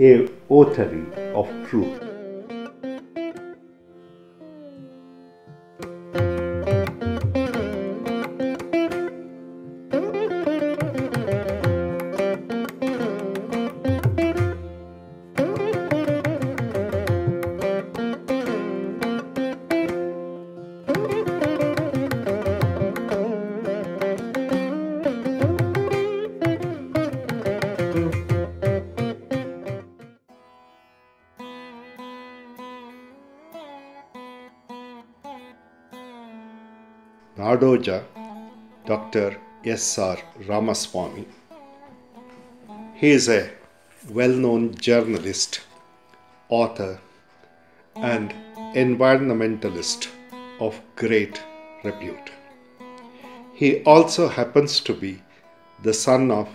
a votary of truth. S.R. Ramaswamy. He is a well known journalist, author, and environmentalist of great repute. He also happens to be the son of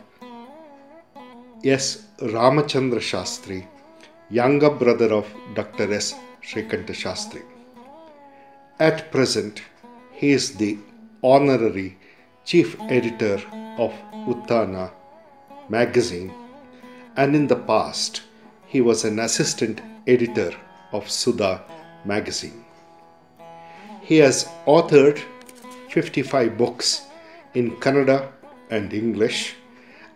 S. Ramachandra Shastri, younger brother of Dr. S. Srikanta Sastri. At present, he is the honorary chief editor of Utthana magazine, and in the past, he was an assistant editor of Sudha magazine. He has authored 55 books in Kannada and English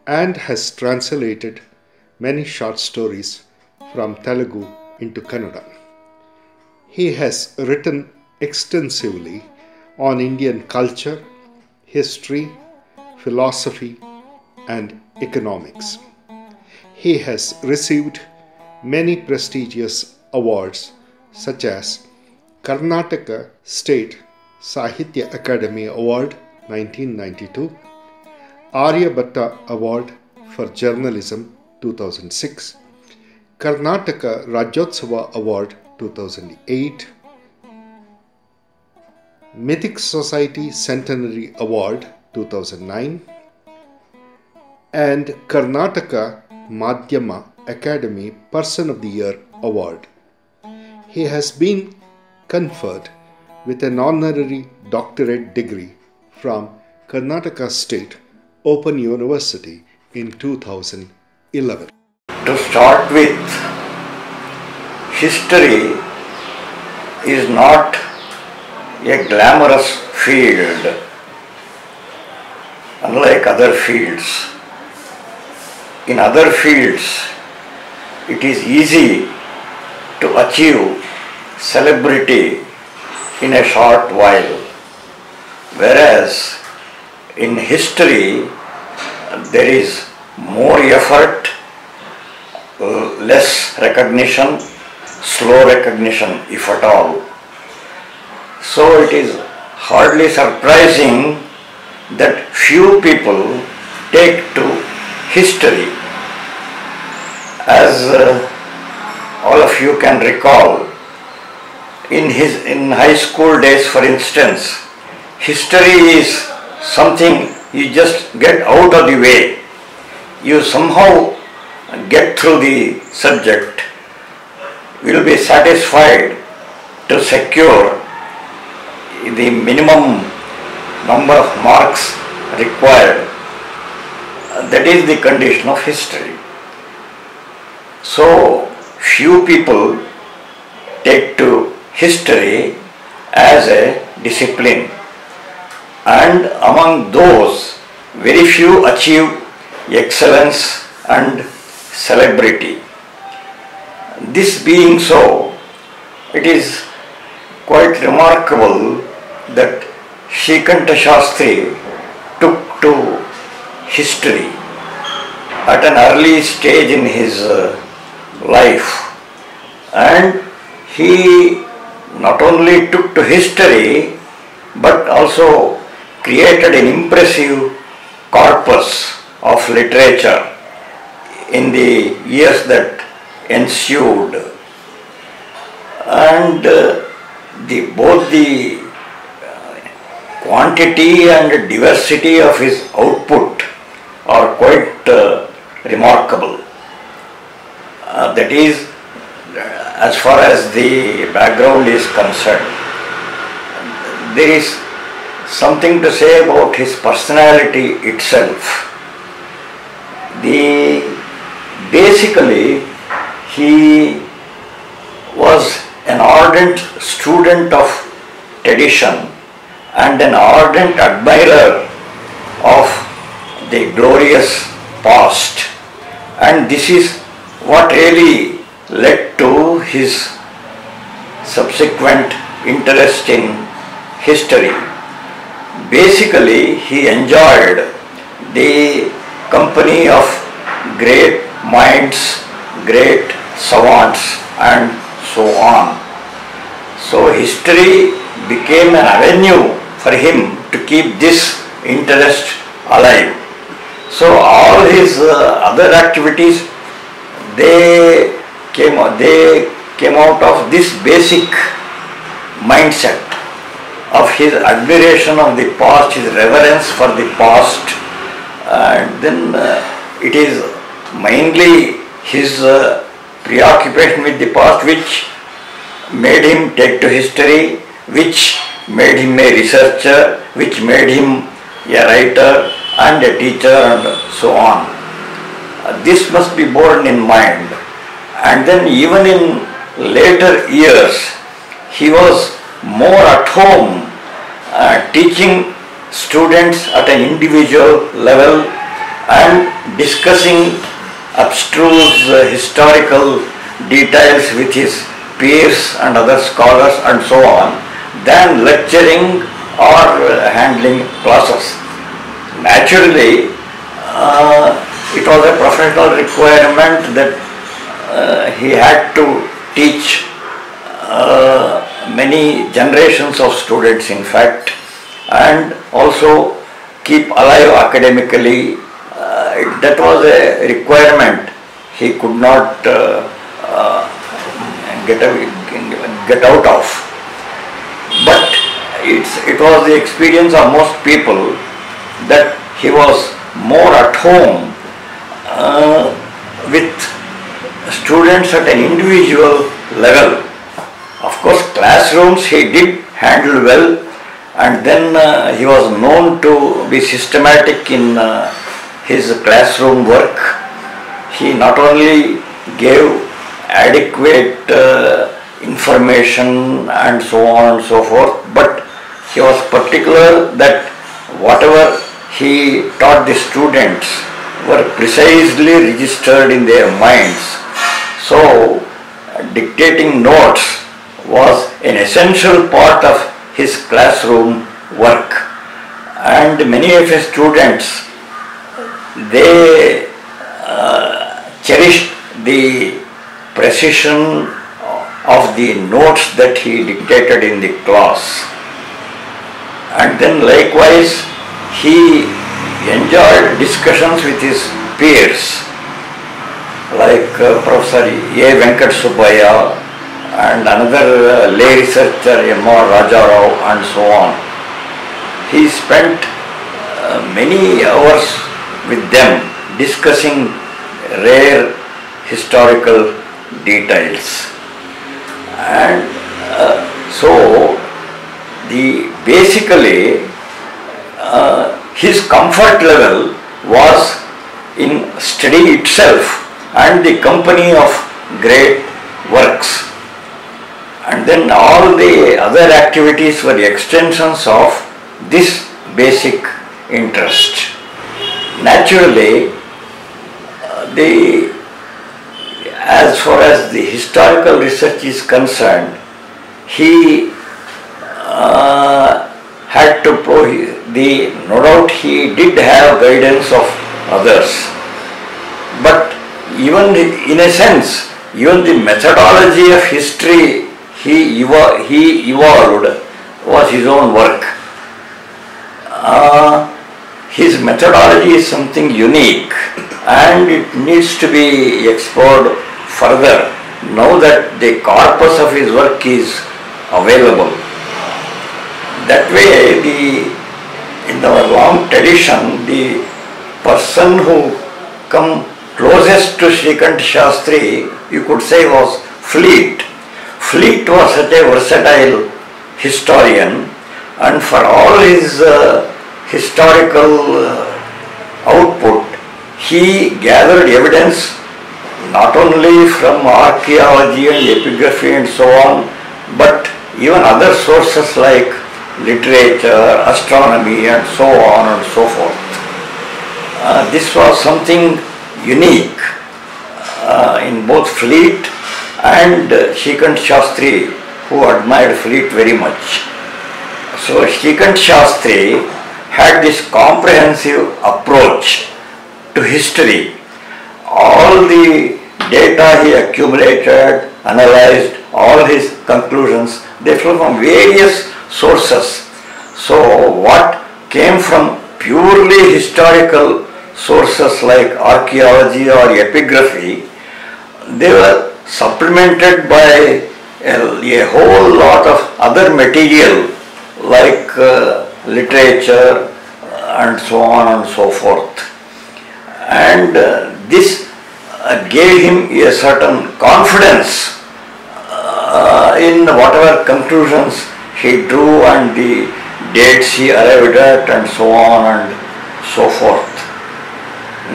and has translated many short stories from Telugu into Kannada. He has written extensively on Indian culture, history, philosophy, and economics. He has received many prestigious awards such as Karnataka State Sahitya Academy Award 1992, Aryabhatta Award for Journalism 2006, Karnataka Rajyotsava Award 2008, Mythic Society Centenary Award 2009 and Karnataka Madhyama Academy Person of the Year Award. He has been conferred with an honorary doctorate degree from Karnataka State Open University in 2011. To start with, history is not a glamorous field unlike other fields. In other fields, it is easy to achieve celebrity in a short while, whereas in history, there is more effort, uh, less recognition, slow recognition, if at all. So it is hardly surprising that few people take to history. As uh, all of you can recall, in his in high school days, for instance, history is something you just get out of the way. You somehow get through the subject, will be satisfied to secure the minimum number of marks required. That is the condition of history. So few people take to history as a discipline and among those very few achieve excellence and celebrity. This being so, it is quite remarkable that Srikanta Sastri took to history at an early stage in his uh, life. And he not only took to history but also created an impressive corpus of literature in the years that ensued. And uh, the, both the quantity and diversity of his output are quite uh, remarkable. Uh, that is, as far as the background is concerned, there is something to say about his personality itself. The basically he was an ardent student of tradition and an ardent admirer of the glorious past. And this is what really led to his subsequent interest in history. Basically, he enjoyed the company of great minds, great savants, and so on. So, history became an avenue for him to keep this interest alive. So, all his uh, other activities they came they came out of this basic mindset of his admiration of the past, his reverence for the past, and then uh, it is mainly his uh, preoccupation with the past which made him take to history, which made him a researcher, which made him a writer and a teacher and so on. Uh, this must be borne in mind. And then even in later years, he was more at home uh, teaching students at an individual level and discussing abstruse uh, historical details with his peers and other scholars and so on than lecturing or handling classes. Naturally, uh, it was a professional requirement that uh, he had to teach uh, many generations of students in fact and also keep alive academically. Uh, that was a requirement. He could not uh, uh, get, away, get out of it's, it was the experience of most people that he was more at home uh, with students at an individual level. Of course, classrooms he did handle well, and then uh, he was known to be systematic in uh, his classroom work. He not only gave adequate uh, information and so on and so forth, he was particular that whatever he taught the students were precisely registered in their minds. So, dictating notes was an essential part of his classroom work. And many of his students, they uh, cherished the precision of the notes that he dictated in the class. And then likewise, he enjoyed discussions with his peers like uh, Professor A. Venkat and another uh, lay researcher M.R. Rajarao and so on. He spent uh, many hours with them discussing rare historical details. And uh, so the basically uh, his comfort level was in study itself and the company of great works. And then all the other activities were extensions of this basic interest. Naturally, uh, the as far as the historical research is concerned, he uh, had to pro the no doubt he did have guidance of others, but even in a sense, even the methodology of history he, evo- he evolved was his own work. Uh, his methodology is something unique and it needs to be explored further now that the corpus of his work is available. That way, the, in our long tradition, the person who come closest to Srikant Shastri, you could say was Fleet. Fleet was such a versatile historian and for all his uh, historical uh, output, he gathered evidence not only from archaeology and epigraphy and so on, but even other sources like literature, astronomy and so on and so forth. Uh, this was something unique uh, in both Fleet and Shrikant Shastri who admired Fleet very much. So Shrikant Shastri had this comprehensive approach to history. All the data he accumulated, analyzed, all his conclusions, they flow from various sources. So what came from purely historical sources like archaeology or epigraphy, they were supplemented by a, a whole lot of other material like uh, literature and so on and so forth. And uh, this uh, gave him a certain confidence uh, in whatever conclusions he drew and the dates he arrived at and so on and so forth.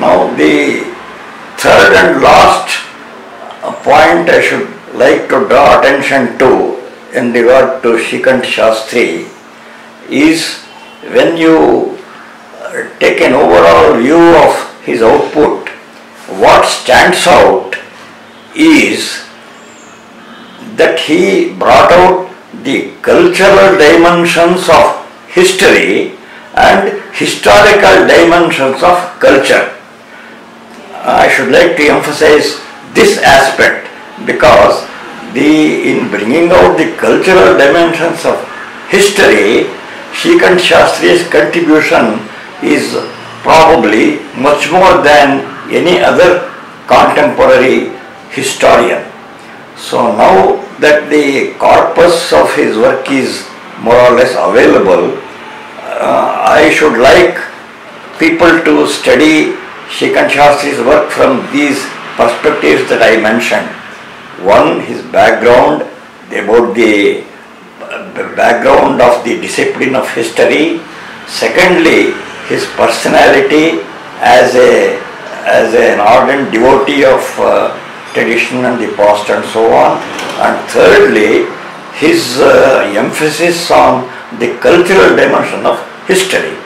Now the third and last point I should like to draw attention to in regard to Shrikant Shastri is when you take an overall view of his output, what stands out is that he brought out the cultural dimensions of history and historical dimensions of culture. I should like to emphasize this aspect because the in bringing out the cultural dimensions of history, Shrikant Shastri's contribution is probably much more than any other contemporary historian. So now that the corpus of his work is more or less available, uh, I should like people to study Shrikant Shastri's work from these perspectives that I mentioned. One, his background, about the background of the discipline of history. Secondly, his personality as a as an ardent devotee of uh, tradition and the past and so on. And thirdly, his uh, emphasis on the cultural dimension of history.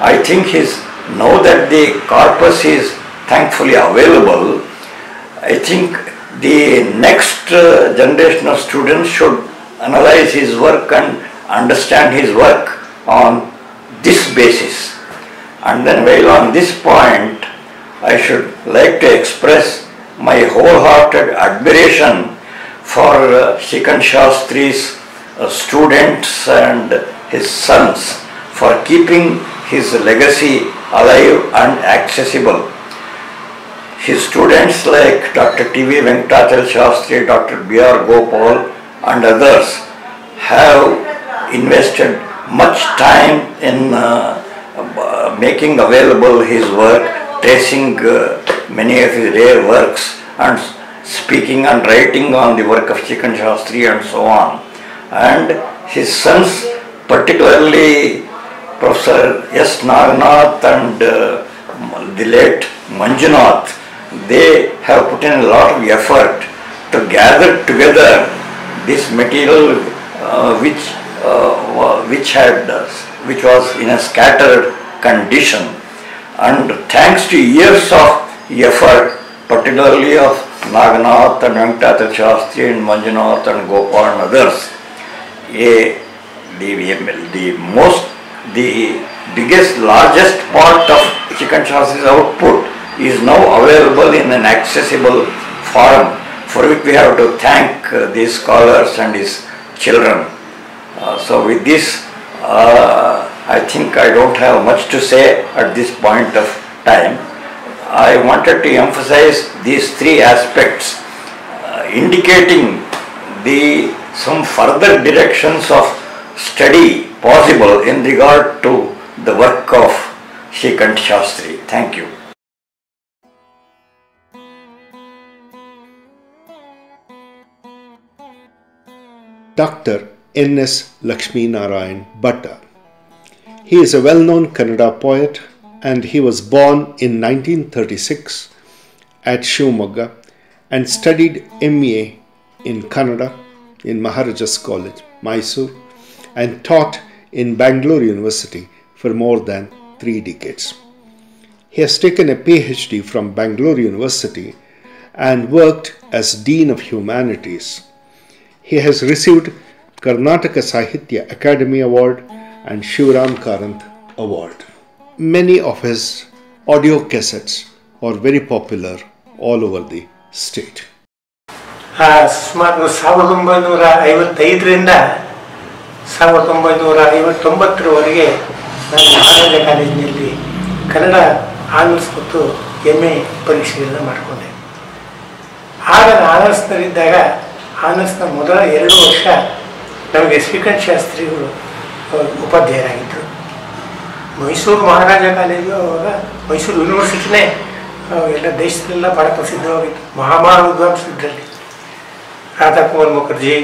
I think his now that the corpus is thankfully available, I think the next uh, generation of students should analyze his work and understand his work on this basis. And then while on this point, I should like to express my wholehearted admiration for uh, Shastri's uh, students and his sons for keeping his legacy alive and accessible. His students like Dr. T.V. Venkatachal Shastri, Dr. B.R. Gopal and others have invested much time in uh, making available his work, tracing uh, many of his rare works and speaking and writing on the work of Shrikant Shastri and so on. And his sons, particularly Professor S. Naganath and uh, the late Manjunath, they have put in a lot of effort to gather together this material uh, which uh, which had which was in a scattered condition and thanks to years of effort particularly of Naganath and Venkatachal Shastri and Manjunath and Gopal and others a, the, the most the biggest largest part of Shrikant Shastri's output is now available in an accessible form for which we have to thank uh, these scholars and his children. Uh, so with this, uh, I think I don't have much to say at this point of time. I wanted to emphasize these three aspects uh, indicating the some further directions of study possible in regard to the work of Shrikant Shastri. Thank you. Dr. N.S. Lakshmi Narayan Bhatta. He is a well known Kannada poet and he was born in 1936 at Shivamogga and studied MA in Kannada in Maharajas College, Mysore, and taught in Bangalore University for more than three decades. He has taken a PhD from Bangalore University and worked as Dean of Humanities. He has received Karnataka Sahitya Academy Award and Shivram Karanth Award. Many of his audio cassettes are very popular all over the state. ಸುಮಾರು ಸಾವಿರದ ಒಂಬೈನೂರ ಐವತ್ತೈದರಿಂದ ಸಾವಿರದ ಒಂಬೈನೂರ ಐವತ್ತೊಂಬತ್ತರವರೆಗೆ ನಾನು ಮಹಾರಾಜ ಕಾಲೇಜಿನಲ್ಲಿ Kannada honours ಮತ್ತು M A ಪರೀಕ್ಷೆಗಳನ್ನ ಮಾಡಿಕೊಂಡೆ ಆಗ ನಾನು ಆನರ್ಸ್ನಲ್ಲಿದ್ದಾಗ ಆನರ್ಸ್ನ ಮೊದಲ ಎರಡು ವರ್ಷ ನಮಗೆ ಶ್ರೀಕಂಠ ಶಾಸ್ತ್ರಿಗಳು ಉಪಾಧ್ಯಾಯರಾಗಿದ್ದರು ಮೈಸೂರು ಮಹಾರಾಜ ಕಾಲೇಜು ಅವಾಗ ಮೈಸೂರು ಯೂನಿವರ್ಸಿಟಿನೇ ಎಲ್ಲ ದೇಶದಲ್ಲೆಲ್ಲ ಭಾಳ ಪ್ರಸಿದ್ಧವಾಗಿತ್ತು ಮಹಾಮಹಾ ವಿದ್ವಾಂಸರಲ್ಲಿ ರಾಧಾಕುಮಾರ್ ಮುಖರ್ಜಿ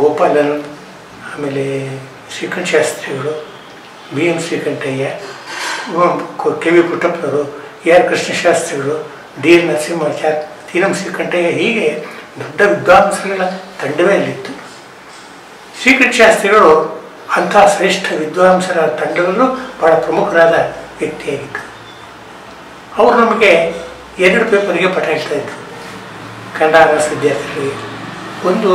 ಗೋಪಾಲನ್, ಆಮೇಲೆ ಶ್ರೀಕಂಠ ಶಾಸ್ತ್ರಿಗಳು, B M Srikantaiah K V ಪುಟ್ಟಪ್ಪನವರು A R ಕೃಷ್ಣಶಾಸ್ತ್ರಿಗಳು D N Narasimhachar M Srikantaiah ಹೀಗೆ ದೊಡ್ಡ ವಿದ್ವಾಂಸಗಳ ತಂಡವೇ ಅಲ್ಲಿತ್ತು. ಶ್ರೀಕಂಠ ಶಾಸ್ತ್ರಿಗಳು ಅಂಥ ಶ್ರೇಷ್ಠ ವಿದ್ವಾಂಸರ ತಂಡಗಳು ಬಹಳ ಪ್ರಮುಖರಾದ ವ್ಯಕ್ತಿಯಾಗಿತ್ತು ಅವರು ನಮಗೆ ಎರಡು ಪೇಪರಿಗೆ ಪಠ ಹೇಳ್ತಾ ಇದ್ರು. ಕನ್ನಡ ವಿದ್ಯಾರ್ಥಿಗಳಿಗೆ. ಒಂದು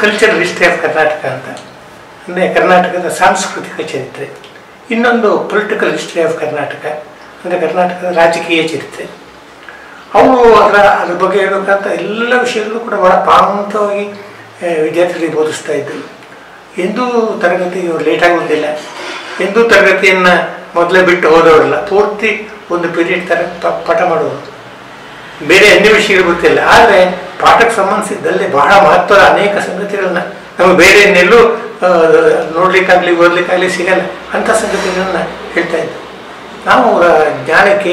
ಕಲ್ಚರಲ್ ಹಿಸ್ಟ್ರಿ ಆಫ್ ಕರ್ನಾಟಕ ಅಂತ. ಅಂದರೆ ಕರ್ನಾಟಕದ ಸಾಂಸ್ಕೃತಿಕ ಚರಿತ್ರೆ. ಇನ್ನೊಂದು ಪೊಲಿಟಿಕಲ್ ಹಿಸ್ಟ್ರಿ ಆಫ್ ಕರ್ನಾಟಕ ಅಂದರೆ ಕರ್ನಾಟಕದ ರಾಜಕೀಯ ಚರಿತ್ರೆ. ಅವರು ಅದರ, ಅದ್ರ ಬಗ್ಗೆ ಹೇಳಬೇಕಂತ ಎಲ್ಲ ವಿಷಯದಲ್ಲೂ ಕೂಡ ಭಾಳ ಪ್ರಾಮುಖ್ಯವಾಗಿ ವಿದ್ಯಾರ್ಥಿಗಳಿಗೆ ಬೋಧಿಸ್ತಾ ಇದ್ದರು ಎಂದೂ ತರಗತಿ ಇವರು ಲೇಟಾಗಿ ಬಂದಿಲ್ಲ ಎಂದೂ ತರಗತಿಯನ್ನು ಮೊದಲೇ ಬಿಟ್ಟು ಹೋದವರಲ್ಲ ಪೂರ್ತಿ ಒಂದು ಪೀರಿಯಡ್ ತರ ಪಾಠ ಮಾಡುವುದು ಬೇರೆ ಅನ್ಯ ವಿಷಯಗಳು ಗೊತ್ತಿಲ್ಲ ಆದರೆ ಪಾಠಕ್ಕೆ ಸಂಬಂಧಿಸಿದ್ದಲ್ಲಿ ಬಹಳ ಮಹತ್ವದ ಅನೇಕ ಸಂಗತಿಗಳನ್ನ ನಮಗೆ ಬೇರೆ ಆ, ನೋಡ್ಲಿಕ್ಕಾಗ್ಲಿ ಓದ್ಲಿಕ್ಕಾಗ್ಲಿ ಸಿಗಲ್ಲ. ಅಂಥ ಸಂಗತಿಗಳನ್ನ ಹೇಳ್ತಾ ಇದ್ದೆ. ನಾವು ಅವರ ಜ್ಞಾನಕ್ಕೆ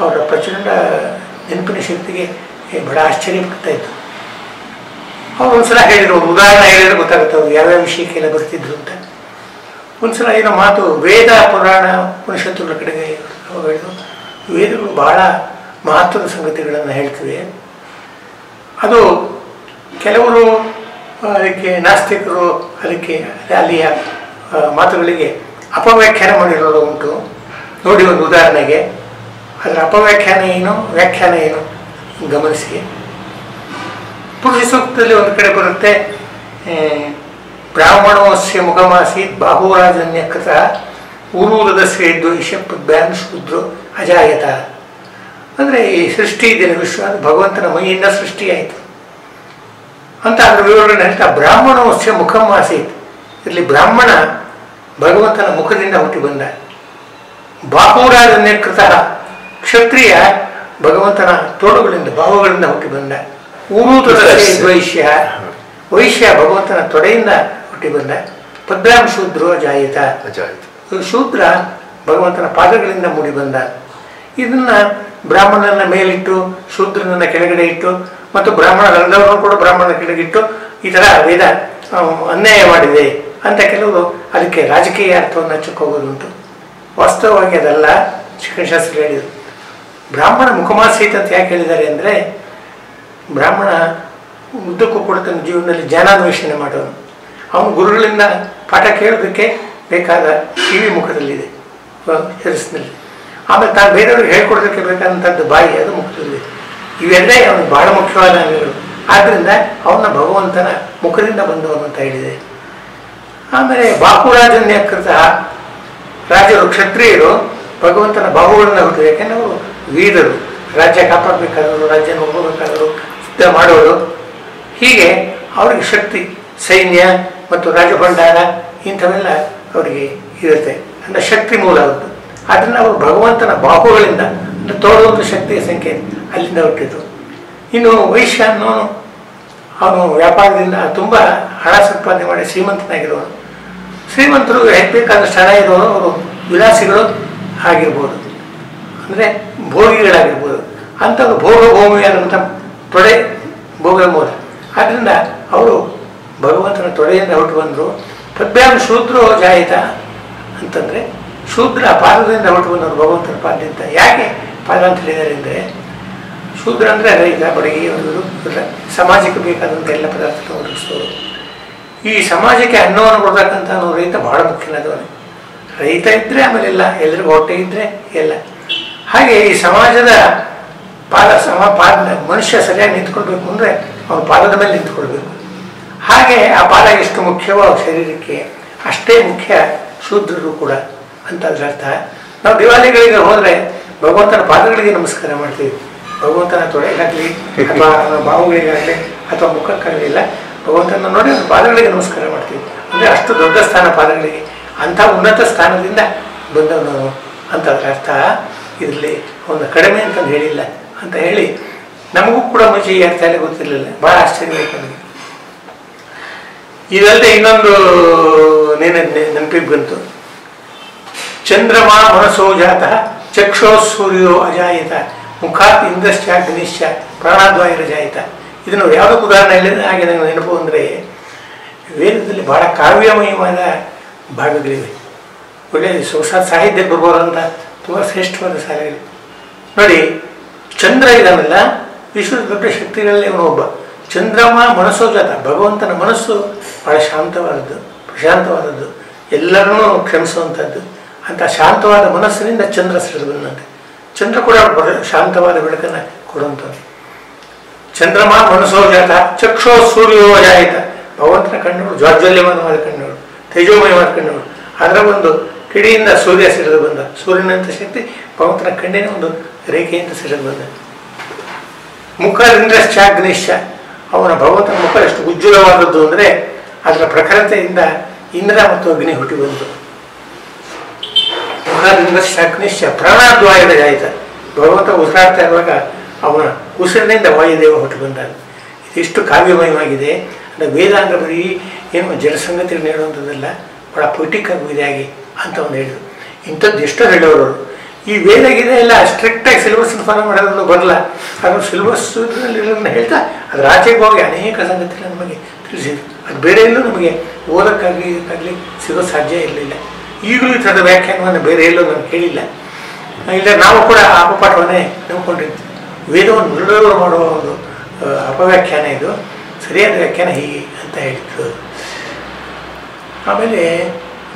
ಅವರ ಪ್ರಚಂಡ ನೆನಪಿನ ಶಕ್ತಿಗೆ ಬಹಳ ಆಶ್ಚರ್ಯ ಇತ್ತು ಅವ್ರು ಒಂದ್ಸಲ ಹೇಳಿದ್ರು, ಉದಾಹರಣೆ ಹೇಳಿದ್ರೆ ಗೊತ್ತಾಗುತ್ತೆ ಅವ್ರು ಯಾವ್ಯಾವ ವಿಷಯಕ್ಕೆಲ್ಲ ಬರ್ತಿದ್ರು ಅಂತ. ಒಂದ್ಸಲ ಏನೋ ಮಾತು, ವೇದ ಪುರಾಣ ಉಪನಿಷತ್ತುಗಳ ಕಡೆಗೆ ಹೇಳಿದ್ರು. ವೇದಗಳು ಬಹಳ ಮಹತ್ವದ ಸಂಗತಿಗಳನ್ನು ಹೇಳ್ತಿವೆ ಅದು ಕೆಲವರು ಅದಕ್ಕೆ ನಾಸ್ತಿಕರು, ಅದಕ್ಕೆ ಅಲ್ಲಿಯ ಮಾತುಗಳಿಗೆ ಅಪವ್ಯಾಖ್ಯಾನ ಮಾಡಿರೋದು ಉಂಟು. ನೋಡಿ ಒಂದು ಉದಾಹರಣೆಗೆ, ಅದರ ಅಪವ್ಯಾಖ್ಯಾನ ಏನು, ವ್ಯಾಖ್ಯಾನ ಏನು? ಗಮನಿಸಿ. ಪುರುಷ ಸೂಕ್ತದಲ್ಲಿ ಒಂದು ಕಡೆ ಬರುತ್ತೆ. ಬ್ರಾಹ್ಮಣೋಸ್ಯ ಮುಖಮಾಸೀತ್ ಬಾಹುರಾಜನ್ಯ ಕೃತ ಊರೂರದಸ್ಯ ದ್ವೇಷ ಬ್ಯಾನ್ ಶೂದ್ರು ಅಜಾಯತ. ಅಂದರೆ ಈ ಸೃಷ್ಟಿ ಇದೆ ವಿಶ್ವ ಭಗವಂತನ ಮೈಯಿಂದ ಸೃಷ್ಟಿಯಾಯಿತು ಅಂತ ಅದರ ವಿವರಣೆ ಹೇಳ್ತಾ ಬ್ರಾಹ್ಮಣೋಸ್ಯ ಮುಖಮಾಸೀತ್. ಇಲ್ಲಿ ಬ್ರಾಹ್ಮಣ ಭಗವಂತನ ಮುಖದಿಂದ ಹುಟ್ಟಿ ಬಂದ. ಬಾಹುರಾಜನ್ಯ ಕೃತ ಕ್ಷತ್ರಿಯ ಭಗವಂತನ ತೋಳುಗಳಿಂದ ಬಾಹುಗಳಿಂದ ಹುಟ್ಟಿ ಬಂದ. ಊರೂತದಸ್ಯ ವೈಶ್ಯ ವೈಶ್ಯ ಭಗವಂತನ ತೊಡೆಯಿಂದ ಹುಟ್ಟಿ ಬಂದ ಪದ್ರಾಂ ಶೂದ್ರೋ ಜಾಯಿತ. ಶೂದ್ರ ಭಗವಂತನ ಪಾದಗಳಿಂದ ಮೂಡಿ ಬಂದ. ಇದನ್ನ ಬ್ರಾಹ್ಮಣನ ಮೇಲಿಟ್ಟು ಶೂದ್ರನನ್ನ ಕೆಳಗಡೆ ಇಟ್ಟು ಮತ್ತು ಬ್ರಾಹ್ಮಣ ಗಂಧವನ್ನು ಕೂಡ ಬ್ರಾಹ್ಮಣನ ಕೆಳಗಿಟ್ಟು ಈ ಥರ ವೇದ ಅನ್ಯಾಯ ಮಾಡಿದೆ ಅಂತ ಕೆಲವರು ಅದಕ್ಕೆ ರಾಜಕೀಯ ಅರ್ಥವನ್ನು ಹಚ್ಚಕ್ಕೆ ಹೋಗೋದುಂಟು ವಾಸ್ತವವಾಗಿ ಅದಲ್ಲ ಶಿಕ್ಷಣಶಾಸ್ತ್ರ ಹೇಳಿದರು. ಬ್ರಾಹ್ಮಣ ಮುಖಮಾಸೀತ ಅಂತ ಯಾಕೆ ಹೇಳಿದ್ದಾರೆ ಅಂದರೆ ಬ್ರಾಹ್ಮಣ ಉದ್ದಕ್ಕೂ ಕೂಡ ತನ್ನ ಜೀವನದಲ್ಲಿ ಜ್ಞಾನಾನ್ವೇಷಣೆ ಮಾಡೋನು. ಅವನು ಗುರುಗಳಿಂದ ಪಾಠ ಕೇಳೋದಕ್ಕೆ ಬೇಕಾದ ಕಿವಿ ಮುಖದಲ್ಲಿದೆ ಹೆಸರಿನಲ್ಲಿ ಆಮೇಲೆ ತಾನು ಬೇರೆಯವ್ರಿಗೆ ಹೇಳ್ಕೊಡೋದಕ್ಕೆ ಬೇಕಾದಂಥದ್ದು ಬಾಯಿ, ಅದು ಮುಖದಲ್ಲಿದೆ. ಇವೆಲ್ಲೇ ಅವನು ಬಹಳ ಮುಖ್ಯವಾದ ಅಂಗಗಳು. ಆದ್ದರಿಂದ ಅವನ ಭಗವಂತನ ಮುಖದಿಂದ ಬಂದವನು ಅಂತ ಹೇಳಿದೆ. ಆಮೇಲೆ ಬಾಹುರಾಜನ್ಯ ಕೃತ ರಾಜರು ಕ್ಷತ್ರಿಯರು ಭಗವಂತನ ಬಾಹುಗಳನ್ನು ಹುಟ್ಟಿದ್ರು. ಯಾಕೆಂದ್ರೆ ವೀರರು. ರಾಜ್ಯ ಕಾಪಾಡಬೇಕಾದವರು ರಾಜ್ಯ ನೋಡ್ಕೋಬೇಕಾದವರು ಯುದ್ಧ ಮಾಡೋರು ಹೀಗೆ ಅವರಿಗೆ ಶಕ್ತಿ, ಸೈನ್ಯ ಮತ್ತು ರಾಜಭಂಡಾರ ಇಂಥವೆಲ್ಲ ಅವರಿಗೆ ಇರುತ್ತೆ. ಅಂದರೆ ಶಕ್ತಿ ಮೂಲ ಅವ್ರದ್ದು ಅದನ್ನು ಅವರು ಭಗವಂತನ ಬಾಹುಗಳಿಂದ ಅಂದರೆ ತೋರುವಂಥ ಶಕ್ತಿಯ ಸಂಖ್ಯೆ ಅಲ್ಲಿಂದ ಹುಟ್ಟಿದ್ರು ಇನ್ನು ವೈಶ್ಯ ಅನ್ನೋನು, ಅವನು ವ್ಯಾಪಾರದಿಂದ ತುಂಬ ಹಣ ಸಂಪಾದನೆ ಮಾಡಿ ಶ್ರೀಮಂತನಾಗಿರೋನು. ಶ್ರೀಮಂತರು ಹೆಚ್ಚಬೇಕಾದಷ್ಟು ಸ್ಥಳ ಇರೋರು ಅವರು ವಿಲಾಸಿಗಳು ಆಗಿರ್ಬೋದು. ಅಂದರೆ ಭೋಗಿಗಳಾಗಿರ್ಬೋದು. ಅಂಥವ್ರು ಭೋಗ ಭೂಮಿಯಾದಂಥ ತೊಡೆ ಭೋಗ ಮೂಲ. ಆದ್ದರಿಂದ ಅವರು ಭಗವಂತನ ತೊಡೆಯಿಂದ ಹೊರಟು ಬಂದರು. ಪದ್ಭ್ಯಾಮ್ ಶೂದ್ರೋ ಜಾಯಿತ ಅಂತಂದರೆ ಶೂದ್ರ ಪಾದದಿಂದ ಹೊರಟು ಬಂದವರು ಭಗವಂತನ ಪಾದದಿಂದ. ಯಾಕೆ ಪಾದ ಅಂತ ಹೇಳಿದ್ದಾರೆ ಅಂದರೆ ಶೂದ್ರ ಅಂದರೆ ರೈತ ಬಡಗಿ ಒಂದು ಸಮಾಜಕ್ಕೆ ಬೇಕಾದಂಥ ಎಲ್ಲ ಪದಾರ್ಥ ಒದಗಿಸೋರು ಈ ಸಮಾಜಕ್ಕೆ ಅನ್ನವನ್ನು ಕೊಡ್ತಕ್ಕಂಥ ರೈತ ಬಹಳ ಮುಖ್ಯನಾದವನು ರೈತ ಇದ್ದರೆ ಆಮೇಲೆ ಎಲ್ಲ ಎಲ್ಲರಿಗೂ ಹೊಟ್ಟೆ ಇದ್ದರೆ ಎಲ್ಲ. ಹಾಗೆ ಈ ಸಮಾಜದ ಪಾದ ಸಮ ಪಾದ ಮನುಷ್ಯ ಸರಿಯಾಗಿ ನಿಂತ್ಕೊಳ್ಬೇಕು ಅಂದರೆ ಅವನ ಪಾದದ ಮೇಲೆ ನಿಂತ್ಕೊಳ್ಬೇಕು. ಹಾಗೆ ಆ ಪಾದ ಎಷ್ಟು ಮುಖ್ಯವೋ ಶರೀರಕ್ಕೆ ಅಷ್ಟೇ ಮುಖ್ಯ ಶೂದ್ರರು ಕೂಡ ಅಂತ ಅರ್ಥ. ನಾವು ದಿವಾಲಿಗಳಿಗೆ ಹೋದರೆ ಭಗವಂತನ ಪಾದಗಳಿಗೆ ನಮಸ್ಕಾರ ಮಾಡ್ತೀವಿ. ಭಗವಂತನ ತೊಡೆಗಾಗಲಿ ಅಥವಾ ಬಾವುಗಳಿಗಾಗಲಿ ಅಥವಾ ಮುಖಕ್ಕಾಗಲಿ ಇಲ್ಲ ಭಗವಂತನ ನೋಡಿ ಅವ್ರ ಪಾದಗಳಿಗೆ ನಮಸ್ಕಾರ ಮಾಡ್ತೀವಿ. ಅಂದರೆ ಅಷ್ಟು ದೊಡ್ಡ ಸ್ಥಾನ ಪಾದಗಳಿಗೆ, ಅಂಥ ಉನ್ನತ ಸ್ಥಾನದಿಂದ ಬಂದವನು ಅಂತ ಅರ್ಥ. ಇದರಲ್ಲಿ ಒಂದು ಕಡಿಮೆ ಅಂತಂದು ಹೇಳಿಲ್ಲ. ಅಂತ ಹೇಳಿ, ನಮಗೂ ಕೂಡ ಮುಂಚೆ ಅರ್ಥ ಎಲ್ಲ ಗೊತ್ತಿರಲಿಲ್ಲ. ಬಹಳ ಆಶ್ಚರ್ಯ ಇದಲ್ಲದೆ ಇನ್ನೊಂದು ನೇನ ನೆನಪಿಗೆ ಬಂತು. ಚಂದ್ರಮ ಮನಸೋ ಜಾತ, ಚಕ್ಷೋ ಸೂರ್ಯೋ ಅಜಾಯಿತ ಮುಖಾತ್ ಇಂದ್ರಶ್ಚ ಗನಿಶ್ಚ ಪ್ರಾಣಾದ್ವಾಯರ ಜಾಯಿತ. ಇದನ್ನು ಯಾವುದಕ್ಕೆ ಉದಾಹರಣೆ ಇಲ್ಲ. ಹಾಗೆ ನನಗೆ ನೆನಪು ಅಂದರೆ, ವೇದದಲ್ಲಿ ಬಹಳ ಕಾವ್ಯಮಯವಾದ ಭಾಗಗಳಿವೆ. ಒಳ್ಳೆಯ ಹೊಸ ಸಾಹಿತ್ಯ ಬರ್ಬೋದಂತ, ತುಂಬ ಶ್ರೇಷ್ಠವಾದ ಸಾಲೆಗಳು ನೋಡಿ ಚಂದ್ರ ಇದಾನಲ್ಲ ವಿಶ್ವದ ದೊಡ್ಡ ಶಕ್ತಿಗಳಲ್ಲಿ ಒಬ್ಬ. ಚಂದ್ರಮ ಮನಸ್ಸೋಜಾತ ಭಗವಂತನ ಮನಸ್ಸು ಬಹಳ ಶಾಂತವಾದದ್ದು, ಪ್ರಶಾಂತವಾದದ್ದು. ಎಲ್ಲರನ್ನೂ ಕ್ಷಮಿಸುವಂಥದ್ದು. ಅಂತ ಶಾಂತವಾದ ಮನಸ್ಸಿನಿಂದ ಚಂದ್ರ ಸಿಡಿದು ಬಂದಂತೆ. ಚಂದ್ರ ಕೂಡ ಶಾಂತವಾದ ಬೆಳಕನ್ನು ಕೊಡುವಂಥದ್ದು. ಚಂದ್ರಮ ಮನಸ್ಸೋಜಾತ ಚಕ್ಷೋ ಸೂರ್ಯೋ ಜಾಯಿತ. ಭಗವಂತನ ಕಣ್ಣುಗಳು ಜ್ವಾಜ್ವಲ್ಯಮಾನವಾದ ಕಣ್ಣುಗಳು, ತೇಜೋಮಯವಾದ ಕಣ್ಣುಗಳು. ಅದರ ಒಂದು ಕಿಡಿಯಿಂದ ಸೂರ್ಯ ಸಿಡಿದು ಬಂದ. ಸೂರ್ಯನಂತ ಶಕ್ತಿ ಭಗವಂತನ ಕಣ್ಣಿನ ಒಂದು ರೇಖೆಯಿಂದ ಸಿಡಿದು ಬಂದ. ಮುಖದಿಂದ ಚಾಗ್ನಿಶ್ಚ ಅವನ ಭಗವಂತನ ಮುಖ ಎಷ್ಟು ಉಜ್ವಲವಾದದ್ದು ಅಂದರೆ ಅದರ ಪ್ರಖರತೆಯಿಂದ ಇಂದ್ರ ಮತ್ತು ಅಗ್ನಿ ಹುಟ್ಟಿ ಬಂತು. ಮುಖರಿಂದ್ರಶ್ಚಾಗ್ನಿಶ್ಚ ಪ್ರಾಣಾದ್ವಾಯದ ಜಾಯಿತ. ಭಗವಂತ ಉಸಿರಾಡ್ತಾ ಇರುವಾಗ ಅವನ ಉಸಿರಿನಿಂದ ವಾಯುದೇವ ಹುಟ್ಟಿ ಬಂದಾನೆ. ಇದಿಷ್ಟು ಕಾವ್ಯಮಯವಾಗಿದೆ. ಅಂದರೆ ವೇದಾಂಗ ಬರೀ ಏನು ಜಲಸಂಗತಿಯನ್ನು ಹೇಳುವಂಥದ್ದಲ್ಲ, ಬಹಳ ಪೊಟಿಕ್ ಆಗಿ ಅಂತ ಅವನು ಹೇಳಿದ್ರು. ಇಂಥದ್ದು ಎಷ್ಟೋ ಹೇಳೋರು. ಈ ವೇದಗಿದೆ ಎಲ್ಲ ಸ್ಟ್ರಿಕ್ಟಾಗಿ ಸಿಲೆಬಸ್ ಫಾಲೋ ಮಾಡೋದನ್ನು ಬರಲ್ಲ. ಅದು ಸಿಲೆಬಸ್ ಹೇಳ್ತಾ, ಅದರ ಆಚೆಗೆ ಹೋಗಿ ಅನೇಕ ಸಂಗತಿಗಳು ನಮಗೆ ತಿಳಿಸಿದ್ರು ಅದು ಬೇರೆ ಎಲ್ಲೂ ನಮಗೆ ಓದಕ್ಕಾಗಲಿ, ಇದಕ್ಕಾಗಲಿ ಸಿಗೋ ಸಾಧ್ಯ ಇರಲಿಲ್ಲ. ಈಗಲೂ ಈ ಥರದ ವ್ಯಾಖ್ಯಾನವನ್ನು ಬೇರೆ ಎಲ್ಲೂ ನಾನು ಕೇಳಿಲ್ಲ. ಇಲ್ಲ ನಾವು ಕೂಡ ಆ ಅಪಪಾಠವನ್ನೇ ನಂಬ್ಕೊಂಡಿರ್ತೀವಿ ವೇದವನ್ನು ಮೃಡವರು ಮಾಡುವ ಒಂದು ಅಪವ್ಯಾಖ್ಯಾನ ಇದು. ಸರಿಯಾದ ವ್ಯಾಖ್ಯಾನ ಹೀಗೆ ಅಂತ ಹೇಳಿದ್ರು ಆಮೇಲೆ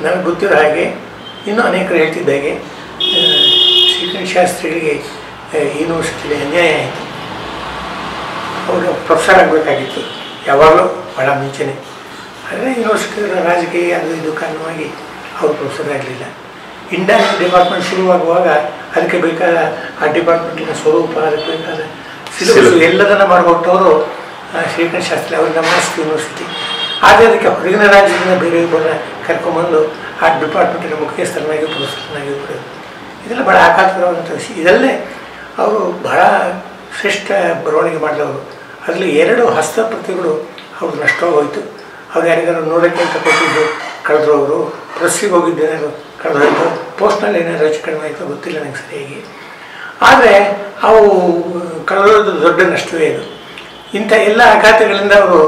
ನನಗೆ ಗೊತ್ತಿರೋ ಹಾಗೆ ಇನ್ನೂ ಅನೇಕರು ಹೇಳ್ತಿದ್ದ ಹಾಗೆ ಶಾಸ್ತ್ರಿಗೆ ಯೂನಿವರ್ಸಿಟಿಲಿ ಅನ್ಯಾಯ ಆಯಿತು. ಅವರು ಪ್ರೊಫೆಸರ್ ಆಗಬೇಕಾಗಿತ್ತು ಯಾವಾಗಲೂ ಭಾಳ ಮುಂಚೆನೆ. ಆದರೆ ಯೂನಿವರ್ಸಿಟಿ ರಾಜಕೀಯ ಅದು ಇದು ಕಾರಣವಾಗಿ ಅವರು ಪ್ರೊಫೆಸರ್ ಆಗಲಿಲ್ಲ. ಇಂಡಿಯನ್ ಡಿಪಾರ್ಟ್ಮೆಂಟ್ ಶುರುವಾಗುವಾಗ ಅದಕ್ಕೆ ಬೇಕಾದ ಆ ಡಿಪಾರ್ಟ್ಮೆಂಟಿನ ಸ್ವರೂಪ ಅದಕ್ಕೆ ಬೇಕಾದ ಸಿಲೆಬಸ್ ಎಲ್ಲದನ್ನು ಮಾಡಿಕೊಟ್ಟವರು ಶ್ರೀಕೃಷ್ಣ ಶಾಸ್ತ್ರಿ ಅವರು ನಮ್ಮ ಯೂನಿವರ್ಸಿಟಿ ಆದರೆ ಅದಕ್ಕೆ ಹೊರಗಿನ ರಾಜ್ಯದಿಂದ ಬೇರೆ ಒಬ್ಬರನ್ನ ಕರ್ಕೊಂಬಂದು ಆ ಡಿಪಾರ್ಟ್ಮೆಂಟಿನ ಮುಖ್ಯಸ್ಥರನ್ನಾಗಿ ಪ್ರೊಫೆಸರ್ನಾಗಿ ಕೊಡೋದು. ಇದೆಲ್ಲ ಬಹಳ ಆಘಾತಕರವಾದಂಥ ವಿಷಯ. ಇದಲ್ಲೇ ಅವರು ಬಹಳ ಶ್ರೇಷ್ಠ ಬರವಣಿಗೆ ಮಾಡಿದವರು. ಅದರಲ್ಲಿ ಎರಡು ಹಸ್ತಪ್ರತಿಗಳು ಅವ್ರು ನಷ್ಟವಾಗೋಯ್ತು ಅವ್ರು ಯಾರಿಗಾರು ನೋಡೋಕ್ಕೆ ಅಂತ ಕೊಟ್ಟಿದ್ದು ಕಳೆದ್ರು ಅವರು. ಪ್ರೆಸ್ಸಿಗೆ ಕಳೆದು ಕಳೆದೋಯ್ತು ಪೋಸ್ಟ್ನಲ್ಲಿ ಏನಾದ್ರು ಹೆಚ್ಚು ಕಡಿಮೆ ಆಯಿತು ಗೊತ್ತಿಲ್ಲ ನನಗೆ ಸರಿಯಾಗಿ. ಆದರೆ ಅವು ಕಳೆದೋದು ದೊಡ್ಡ ನಷ್ಟವೇ ಇದು ಇಂಥ ಎಲ್ಲ ಆಘಾತಗಳಿಂದ ಅವರು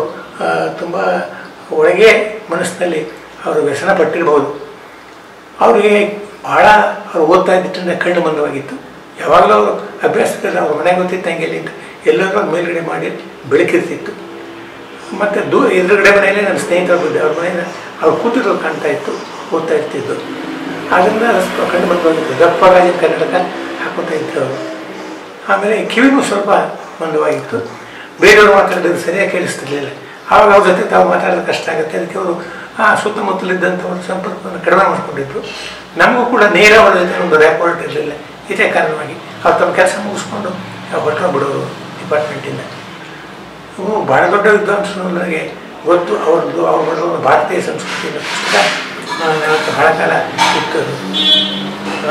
ತುಂಬ ಒಳಗೆ ಮನಸ್ಸಿನಲ್ಲಿ ಅವರು ವ್ಯಸನ ಪಟ್ಟಿರ್ಬೋದು ಅವರಿಗೆ ಭಾಳ ಅವ್ರು ಓದ್ತಾ ಇದ್ದಿದ್ದರಿಂದ ಕಣ್ಣು ಮಂದವಾಗಿತ್ತು. ಯಾವಾಗಲೂ ಅವರು ಅಭ್ಯಾಸದಲ್ಲಿ ಅವ್ರ ಮನೆಗೆ ಗೊತ್ತಿತ್ತು ತಂಗಿ ಅಂತ ಎಲ್ಲರೂ ಮೇಲುಗಡೆ ಮಾಡಿ ಬೆಳಕಿರ್ತಿತ್ತು. ಮತ್ತು ದೂ ಎದುರುಗಡೆ ಮನೆಯಲ್ಲೇ ನನ್ನ ಸ್ನೇಹಿತರು ಬಂದೆ ಅವ್ರ ಮನೆಯಿಂದ ಅವ್ರು ಕೂತಿದ್ರು ಕಾಣ್ತಾ ಇತ್ತು, ಓದ್ತಾ ಇರ್ತಿದ್ದು ಸ್ವಲ್ಪ ಕಣ್ಣು ಮಂದವಾಗಿತ್ತು. ದಪ್ಪಗಾಗಿ ಕನ್ನಡಕ ಹಾಕೋತಾ ಇದ್ರು ಅವರು. ಆಮೇಲೆ ಕಿವಿನೂ ಸ್ವಲ್ಪ ಮಂದವಾಗಿತ್ತು. ಬೇರೆಯವರು ಮಾತಾಡೋದು ಸರಿಯಾಗಿ ಕೇಳಿಸ್ತಿರ್ಲಿಲ್ಲ. ಆವಾಗ ಅವ್ರ ಜೊತೆ ತಾವು ಮಾತಾಡೋದು ಕಷ್ಟ ಆಗುತ್ತೆ. ಅದಕ್ಕೆ ಅವರು, ಆ ಸುತ್ತಮುತ್ತಲಿದ್ದಂಥ ಒಂದು ಸಂಪರ್ಕವನ್ನು ಕಡಿಮೆ ಮಾಡಿಕೊಂಡಿದ್ರು. ನಮಗೂ ಕೂಡ ನೇರವಾದ ಒಂದು ರ್ಯಾಪೋರ್ಟ್ ಇರಲಿಲ್ಲ. ಇದೇ ಕಾರಣವಾಗಿ ಅವ್ರು ತಮ್ಮ ಕೆಲಸ ಮುಗಿಸ್ಕೊಂಡು ಹೊರಟು ಬಿಡೋರು ಡಿಪಾರ್ಟ್ಮೆಂಟಿಂದ ಭಾಳ ದೊಡ್ಡ ವಿದ್ವಾಂಸರು ನನಗೆ ಗೊತ್ತು. ಅವ್ರದ್ದು ಅವ್ರ ಭಾರತೀಯ ಸಂಸ್ಕೃತಿಯ ಪುಸ್ತಕ. ಬಹಳ ಕಾಲ ಇತ್ತು.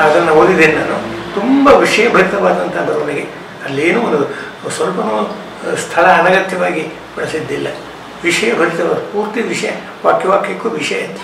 ಅದನ್ನು ಓದಿದ್ದೇನೆ ನಾನು. ತುಂಬ ವಿಷಯಭರಿತವಾದಂಥ ಬರವಣಿಗೆ. ಅಲ್ಲೇನೂ ಒಂದು ಸ್ವಲ್ಪನೂ ಸ್ಥಳ ಅನಗತ್ಯವಾಗಿ ಬಳಸಿದ್ದಿಲ್ಲ. ವಿಷಯಭರಿತವಾದ, ಪೂರ್ತಿ ವಿಷಯ, ವಾಕ್ಯವಾಕ್ಯಕ್ಕೂ ವಿಷಯ ಅಂತ